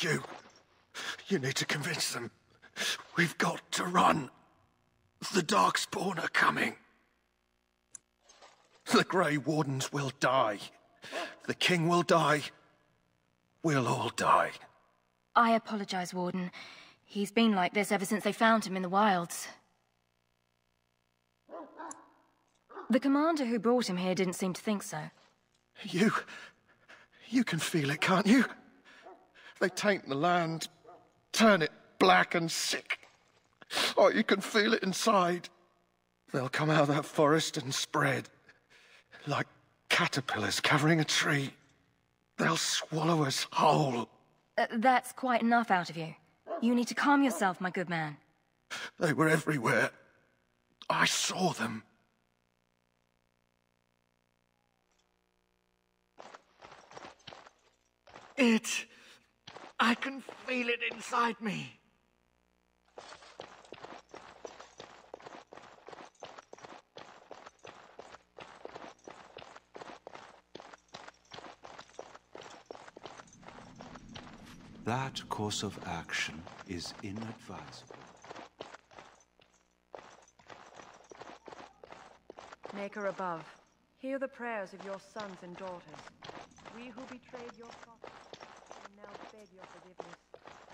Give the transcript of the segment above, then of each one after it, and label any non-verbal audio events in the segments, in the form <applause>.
You. You need to convince them. We've got to run. The Darkspawn are coming. The Grey Wardens will die. The King will die. We'll all die. I apologize, Warden. He's been like this ever since they found him in the wilds. The commander who brought him here didn't seem to think so. You... you can feel it, can't you? They taint the land, turn it black and sick. Oh, you can feel it inside. They'll come out of that forest and spread. Like caterpillars covering a tree. They'll swallow us whole. Uh, that's quite enough out of you. You need to calm yourself, my good man. They were everywhere. I saw them. It... I can feel it inside me. That course of action is inadvisable. Maker above, hear the prayers of your sons and daughters. We who betrayed your prophets will now beg your forgiveness.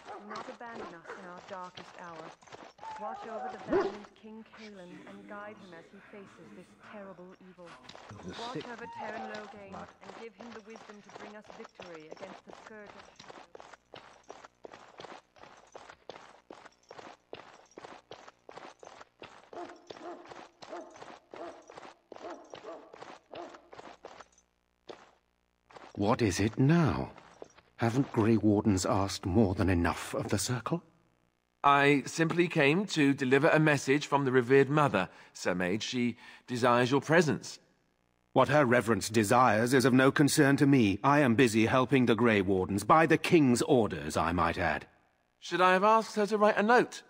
Do not abandon us in our darkest hour. Watch over the valiant King Cailan and guide him as he faces this terrible evil. Watch over Teyrn Loghain and give him the wisdom to bring us victory against the scourge of shadows. What is it now? Haven't Grey Wardens asked more than enough of the Circle? I simply came to deliver a message from the revered mother, Ser Mage. She desires your presence. What her reverence desires is of no concern to me. I am busy helping the Grey Wardens, by the King's orders, I might add. Should I have asked her to write a note?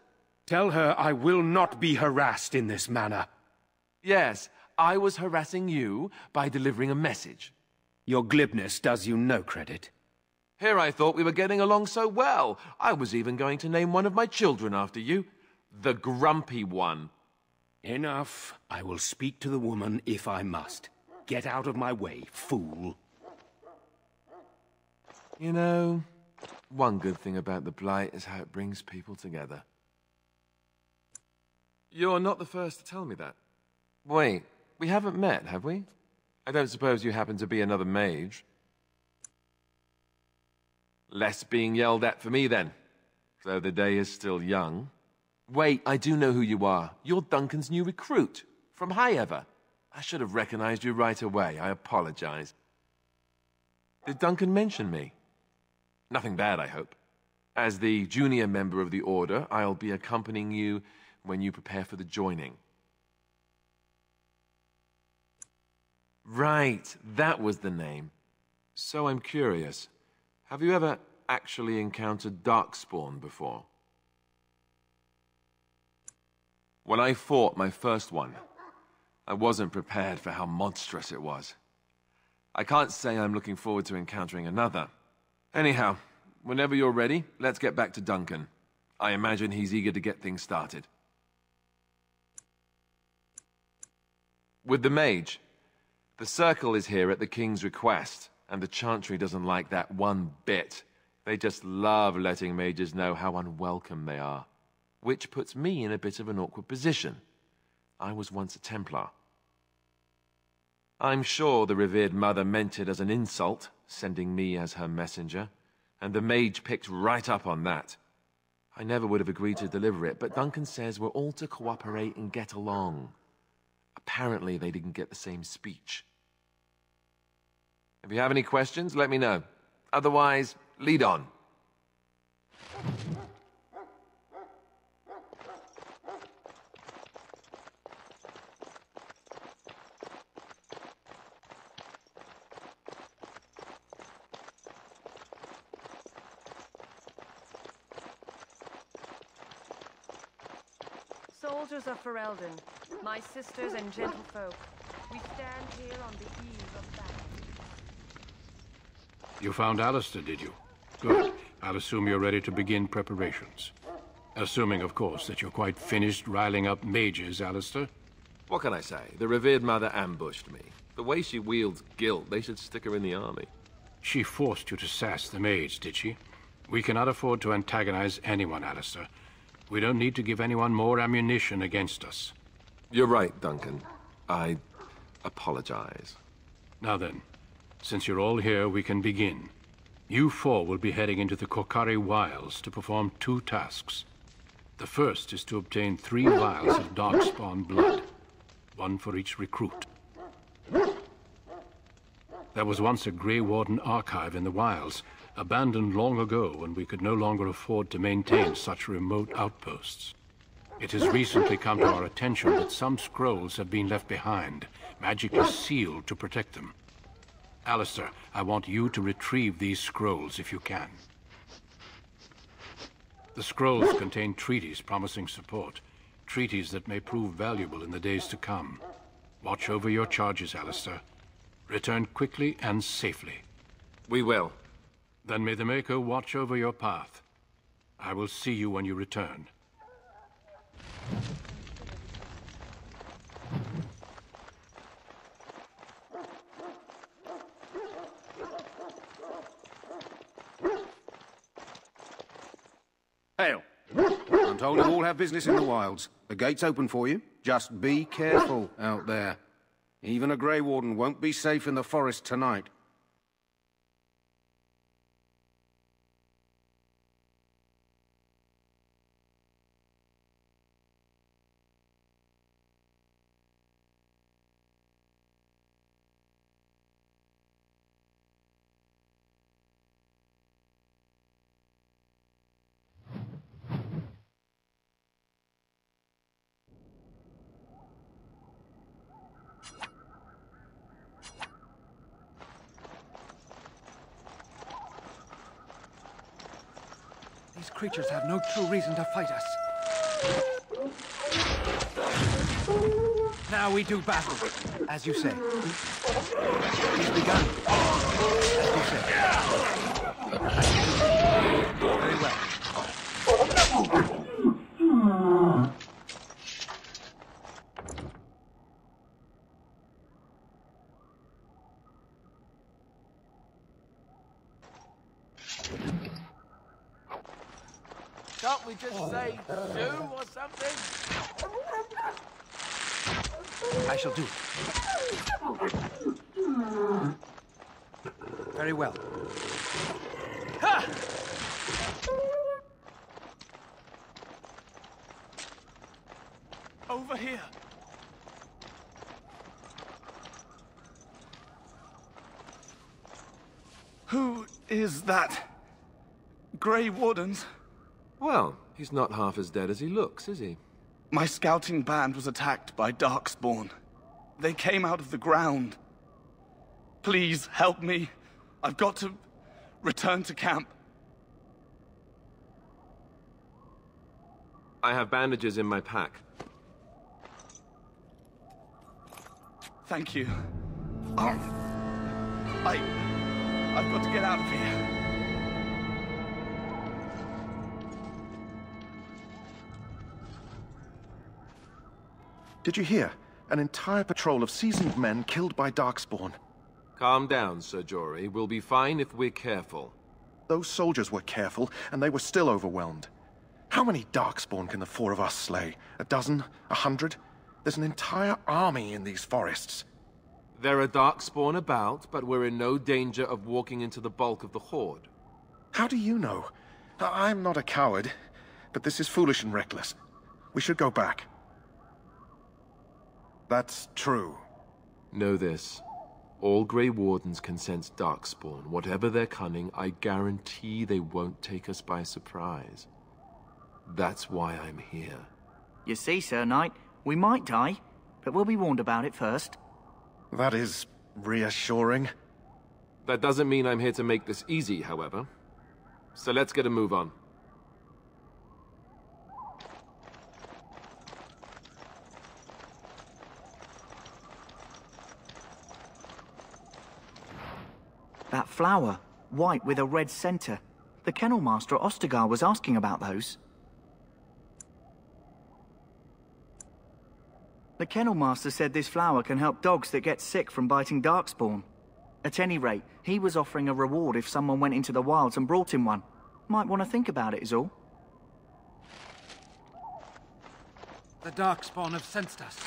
Tell her I will not be harassed in this manner. Yes, I was harassing you by delivering a message. Your glibness does you no credit. Here I thought we were getting along so well. I was even going to name one of my children after you. The Grumpy One. Enough. I will speak to the woman if I must. Get out of my way, fool. You know, one good thing about the Blight is how it brings people together. You're not the first to tell me that. Wait, we haven't met, have we? I don't suppose you happen to be another mage. Less being yelled at for me, then. Though the day is still young. Wait, I do know who you are. You're Duncan's new recruit. From Highever. I should have recognized you right away. I apologize. Did Duncan mention me? Nothing bad, I hope. As the junior member of the Order, I'll be accompanying you when you prepare for the joining. Right, that was the name. So I'm curious. Have you ever actually encountered Darkspawn before? When I fought my first one, I wasn't prepared for how monstrous it was. I can't say I'm looking forward to encountering another. Anyhow, whenever you're ready, let's get back to Duncan. I imagine he's eager to get things started. With the mage, the Circle is here at the King's request, and the Chantry doesn't like that one bit. They just love letting mages know how unwelcome they are. Which puts me in a bit of an awkward position. I was once a Templar. I'm sure the revered mother meant it as an insult, sending me as her messenger, and the mage picked right up on that. I never would have agreed to deliver it, but Duncan says we're all to cooperate and get along. Apparently, they didn't get the same speech. If you have any questions, let me know. Otherwise, lead on. Soldiers of Ferelden, my sisters and gentlefolk, we stand here on the eve of battle. You found Alistair, did you? Good. I'll assume you're ready to begin preparations. Assuming, of course, that you're quite finished riling up mages, Alistair. What can I say? The revered mother ambushed me. The way she wields guilt, they should stick her in the army. She forced you to sass the mage, did she? We cannot afford to antagonize anyone, Alistair. We don't need to give anyone more ammunition against us. You're right, Duncan. I apologize. Now then, since you're all here, we can begin. You four will be heading into the Korcari Wilds to perform two tasks. The first is to obtain three vials of Darkspawn blood, one for each recruit. There was once a Grey Warden archive in the wilds, abandoned long ago when we could no longer afford to maintain such remote outposts. It has recently come to our attention that some scrolls have been left behind, magically sealed to protect them. Alistair, I want you to retrieve these scrolls if you can. The scrolls contain treaties promising support, treaties that may prove valuable in the days to come. Watch over your charges, Alistair. Return quickly and safely. We will. Then may the Maker watch over your path. I will see you when you return. Hail. I'm told you all have business in the wilds. The gate's open for you. Just be careful out there. Even a Grey Warden won't be safe in the forest tonight. Creatures have no true reason to fight us. Now we do battle, as you say. He's begun, as you say. We just say or something? I shall do it. Very well. Ha! Over here. Who is that? Grey Wardens? Well, he's not half as dead as he looks, is he? My scouting band was attacked by Darkspawn. They came out of the ground. Please help me. I've got to return to camp. I have bandages in my pack. Thank you. Um, I... I've got to get out of here. Did you hear? An entire patrol of seasoned men killed by Darkspawn. Calm down, Ser Jory. We'll be fine if we're careful. Those soldiers were careful, and they were still overwhelmed. How many Darkspawn can the four of us slay? A dozen? A hundred? There's an entire army in these forests. There are darkspawn about, but we're in no danger of walking into the bulk of the Horde. How do you know? I'm not a coward, but this is foolish and reckless. We should go back. That's true. Know this. All Grey Wardens can sense Darkspawn. Whatever their cunning, I guarantee they won't take us by surprise. That's why I'm here. You see, Sir Knight, we might die, but we'll be warned about it first. That is reassuring. That doesn't mean I'm here to make this easy, however. So let's get a move on. Flower, white with a red center. The kennel master Ostagar was asking about those. The kennel master said this flower can help dogs that get sick from biting darkspawn. At any rate, he was offering a reward if someone went into the wilds and brought him one. Might want to think about it, is all. The Darkspawn have sensed us.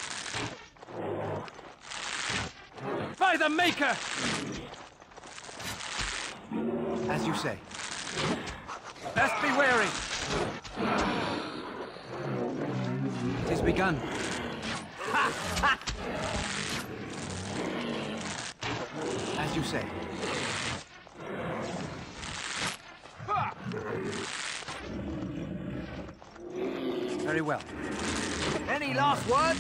By the Maker! As you say. Best be wary! It is begun. <laughs> As you say. Very well. Any last words?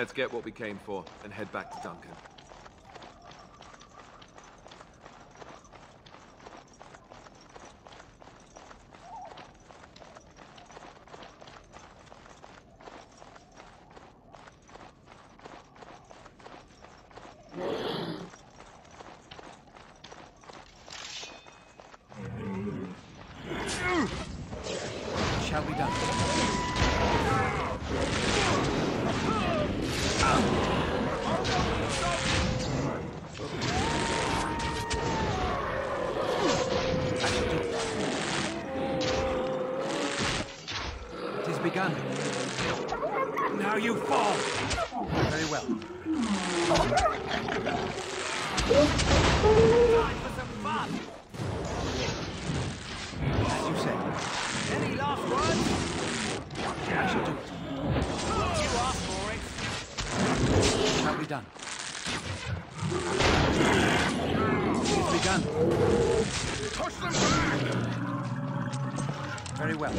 Let's get what we came for and head back to Duncan. Shall be done. It is begun. Now you fall. Very well.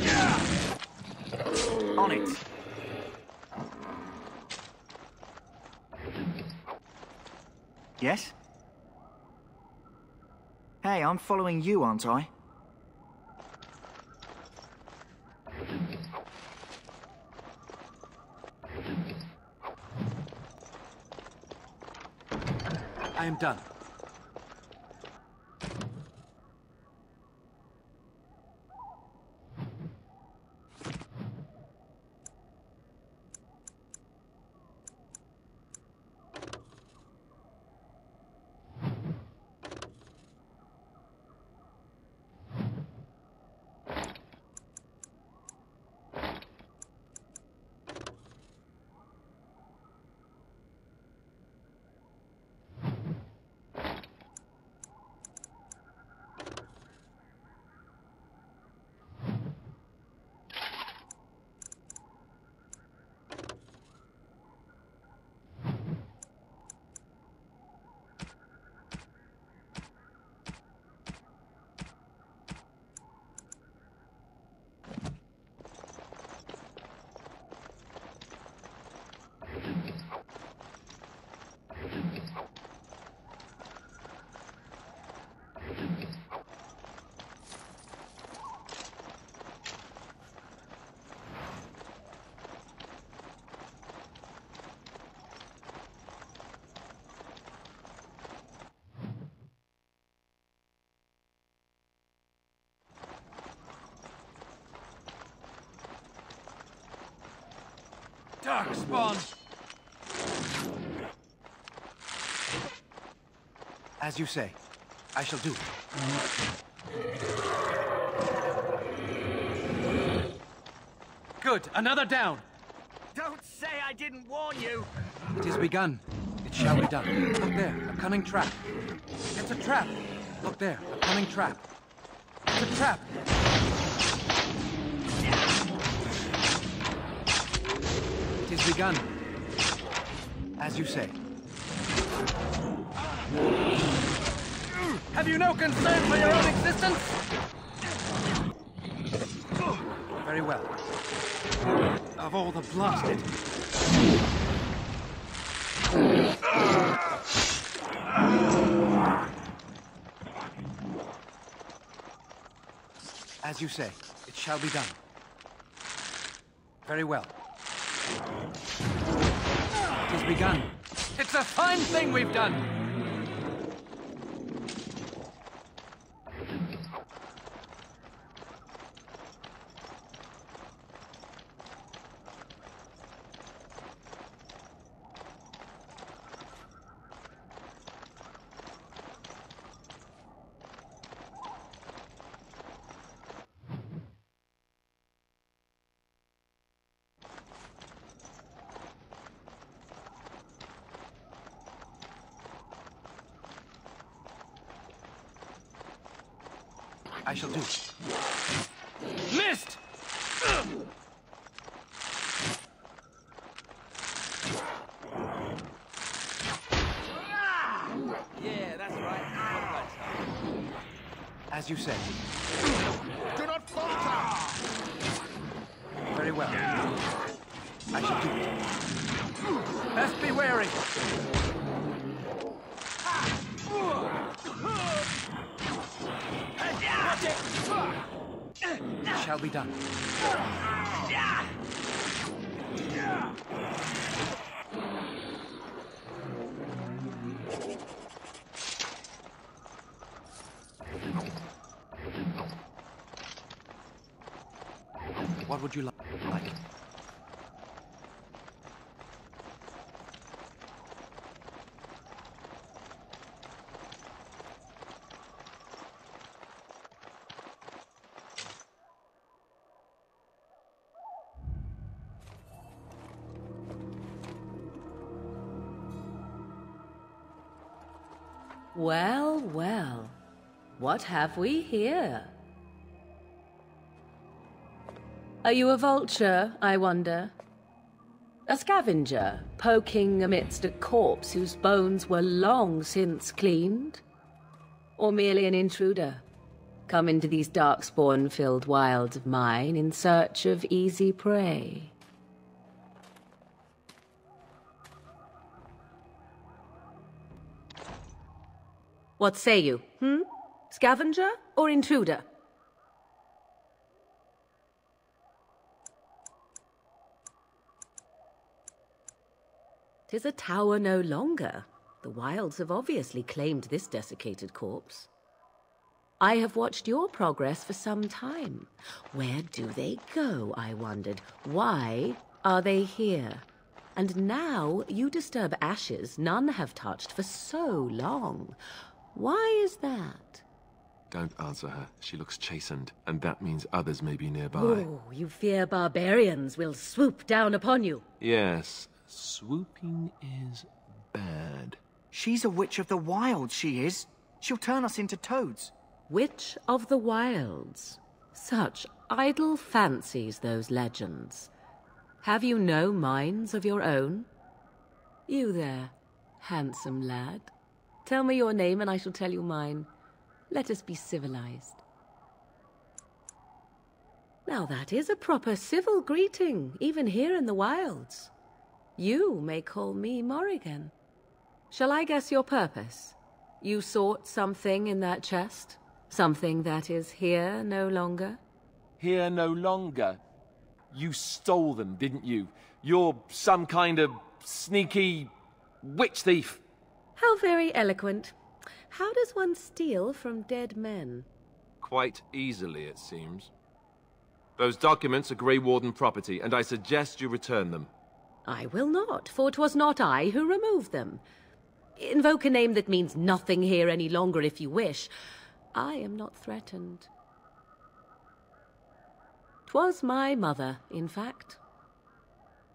On it. Yes? Hey, I'm following you, aren't I? I am done. Darkspawn! As you say. I shall do it. Good, another down. Don't say I didn't warn you! It is begun. It shall be done. Look there, a cunning trap. It's a trap. Look there, a cunning trap. It's a trap. It is begun. As you say. Have you no concern for your own existence? Very well. Of all the blasted... As you say, it shall be done. Very well. It is begun. It's a fine thing we've done! Shall do. Missed! Yeah, that's right. As you say. Do not falter! Very well. I shall do it. Best be wary. It shall be done. What would you like? What have we here? Are you a vulture, I wonder? A scavenger, poking amidst a corpse whose bones were long since cleaned? Or merely an intruder, come into these darkspawn filled wilds of mine in search of easy prey? What say you, hmm? Scavenger or intruder? Tis a tower no longer. The wilds have obviously claimed this desiccated corpse. I have watched your progress for some time. Where do they go, I wondered? Why are they here? And now you disturb ashes none have touched for so long. Why is that? Don't answer her. She looks Chasind, and that means others may be nearby. Oh, you fear barbarians will swoop down upon you. Yes, swooping is bad. She's a witch of the wilds, she is. She'll turn us into toads. Witch of the Wilds. Such idle fancies, those legends. Have you no minds of your own? You there, handsome lad. Tell me your name and I shall tell you mine. Let us be civilized. Now that is a proper civil greeting, even here in the wilds. You may call me Morrigan. Shall I guess your purpose? You sought something in that chest? Something that is here no longer? Here no longer. You stole them, didn't you? You're some kind of sneaky witch thief. How very eloquent. How does one steal from dead men? Quite easily, it seems. Those documents are Grey Warden property, and I suggest you return them. I will not, for 'twas not I who removed them. Invoke a name that means nothing here any longer if you wish. I am not threatened. 'Twas my mother, in fact.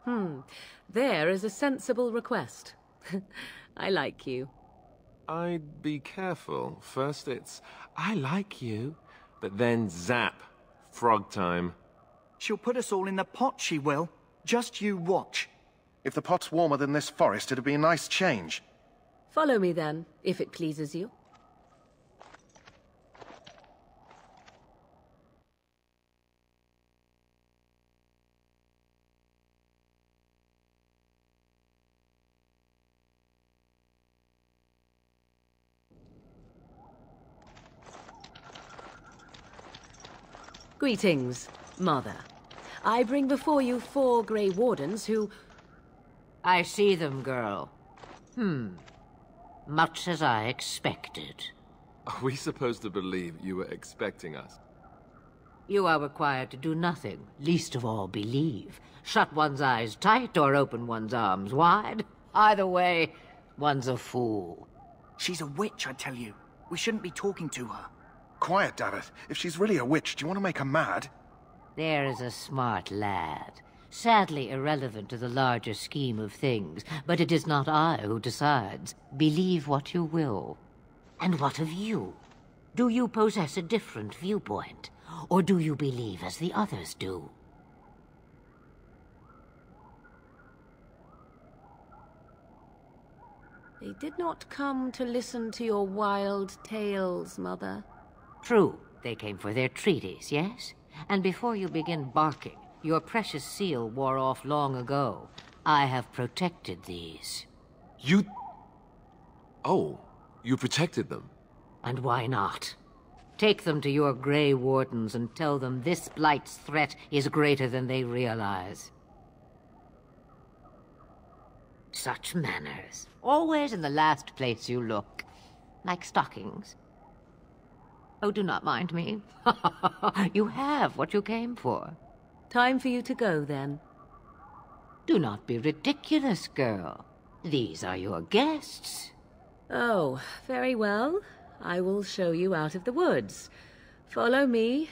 Hmm, there is a sensible request. <laughs> I like you. I'd be careful. First it's, I like you, but then zap. Frog time. She'll put us all in the pot, she will. Just you watch. If the pot's warmer than this forest, it'd be a nice change. Follow me then, if it pleases you. Greetings, Mother. I bring before you four Grey Wardens who... I see them, girl. Hmm. Much as I expected. Are we supposed to believe you were expecting us? You are required to do nothing, least of all believe. Shut one's eyes tight or open one's arms wide. Either way, one's a fool. She's a witch, I tell you. We shouldn't be talking to her. Quiet, Daveth. If she's really a witch, do you want to make her mad? There is a smart lad. Sadly irrelevant to the larger scheme of things, but it is not I who decides. Believe what you will. And what of you? Do you possess a different viewpoint? Or do you believe as the others do? They did not come to listen to your wild tales, Mother. True, they came for their treaties, yes? And before you begin barking, your precious seal wore off long ago. I have protected these. You... Oh, you protected them? And why not? Take them to your Grey Wardens and tell them this Blight's threat is greater than they realize. Such manners. Always in the last place you look. Like stockings. Oh, do not mind me. <laughs> you have what you came for. Time for you to go, then. Do not be ridiculous, girl. These are your guests. Oh, very well. I will show you out of the woods. Follow me,